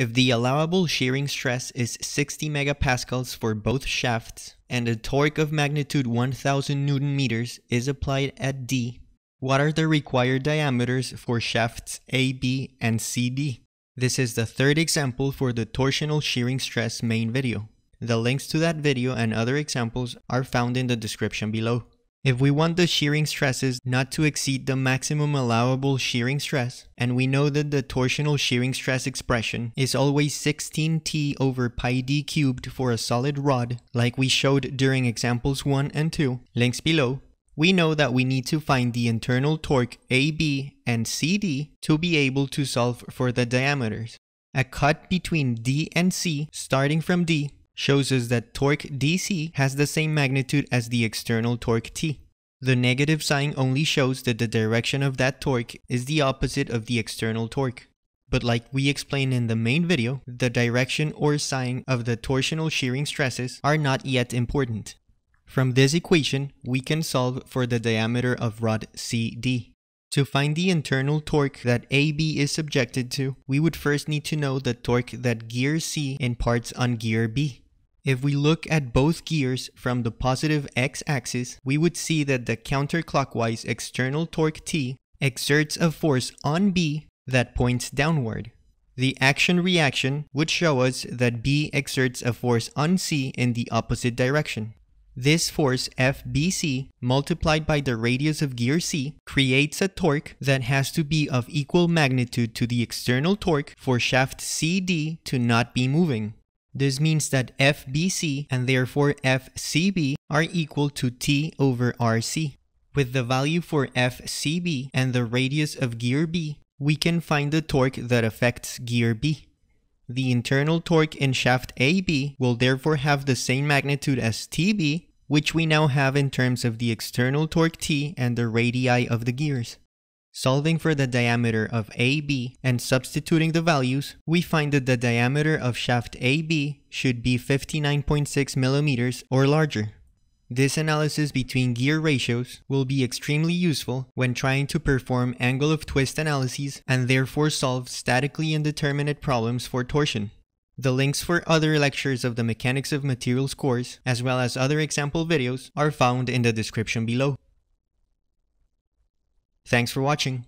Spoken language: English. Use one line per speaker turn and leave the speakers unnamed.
If the allowable shearing stress is 60 megapascals for both shafts and a torque of magnitude 1000 newton meters is applied at D, what are the required diameters for shafts AB and CD? This is the third example for the torsional shearing stress main video. The links to that video and other examples are found in the description below. If we want the shearing stresses not to exceed the maximum allowable shearing stress, and we know that the torsional shearing stress expression is always 16t over pi d cubed for a solid rod, like we showed during examples 1 and 2, links below, we know that we need to find the internal torque AB and CD to be able to solve for the diameters. A cut between D and C, starting from D, shows us that torque DC has the same magnitude as the external torque T. The negative sign only shows that the direction of that torque is the opposite of the external torque. But like we explained in the main video, the direction or sign of the torsional shearing stresses are not yet important. From this equation, we can solve for the diameter of rod CD. To find the internal torque that AB is subjected to, we would first need to know the torque that gear C imparts on gear B. If we look at both gears from the positive x-axis, we would see that the counterclockwise external torque T exerts a force on B that points downward. The action-reaction would show us that B exerts a force on C in the opposite direction. This force FBC multiplied by the radius of gear C creates a torque that has to be of equal magnitude to the external torque for shaft CD to not be moving. This means that FBC and therefore FCB are equal to T over RC. With the value for FCB and the radius of gear B, we can find the torque that affects gear B. The internal torque in shaft AB will therefore have the same magnitude as TB, which we now have in terms of the external torque T and the radii of the gears. Solving for the diameter of AB and substituting the values, we find that the diameter of shaft AB should be 59.6 millimeters or larger. This analysis between gear ratios will be extremely useful when trying to perform angle of twist analyses and therefore solve statically indeterminate problems for torsion. The links for other lectures of the Mechanics of Materials course, as well as other example videos, are found in the description below. Thanks for watching.